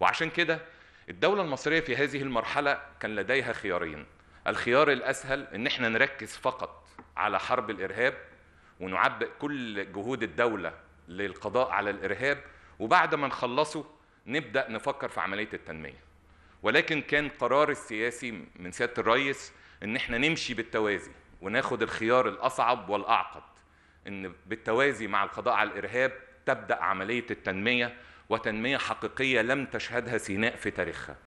وعشان كده الدولة المصرية في هذه المرحلة كان لديها خيارين. الخيار الأسهل إن إحنا نركز فقط على حرب الإرهاب ونعبئ كل جهود الدولة للقضاء على الإرهاب وبعد ما نخلصه نبدأ نفكر في عملية التنمية. ولكن كان قرار السياسي من سيادة الرئيس إن إحنا نمشي بالتوازي وناخد الخيار الأصعب والأعقد إن بالتوازي مع القضاء على الإرهاب تبدأ عملية التنمية وتنمية حقيقية لم تشهدها سيناء في تاريخها.